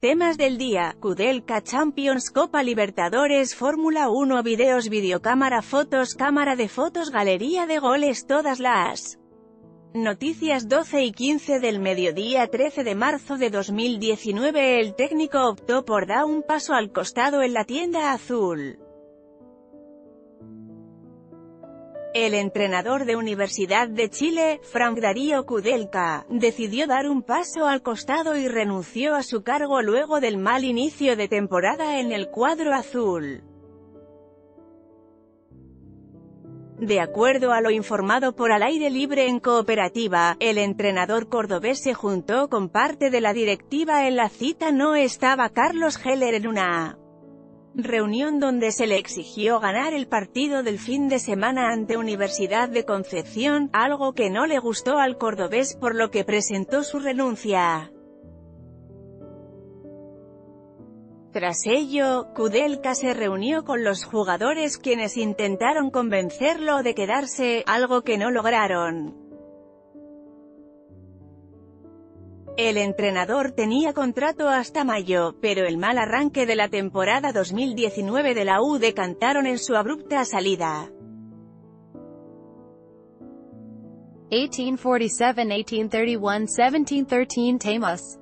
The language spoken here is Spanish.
Temas del día, Kudelka Champions Copa Libertadores Fórmula 1 Videos Videocámara Fotos Cámara de fotos Galería de goles Todas las Noticias 12 y 15 del mediodía 13 de marzo de 2019 El técnico optó por dar un paso al costado en la tienda azul. El entrenador de Universidad de Chile, Frank Darío Kudelka, decidió dar un paso al costado y renunció a su cargo luego del mal inicio de temporada en el cuadro azul. De acuerdo a lo informado por Al Aire Libre en Cooperativa, el entrenador cordobés se juntó con parte de la directiva en la cita no estaba Carlos Heller en una reunión donde se le exigió ganar el partido del fin de semana ante Universidad de Concepción, algo que no le gustó al cordobés por lo que presentó su renuncia. Tras ello, Kudelka se reunió con los jugadores quienes intentaron convencerlo de quedarse, algo que no lograron. El entrenador tenía contrato hasta mayo, pero el mal arranque de la temporada 2019 de la U decantaron en su abrupta salida. 1847, 1831, 1713 Tamos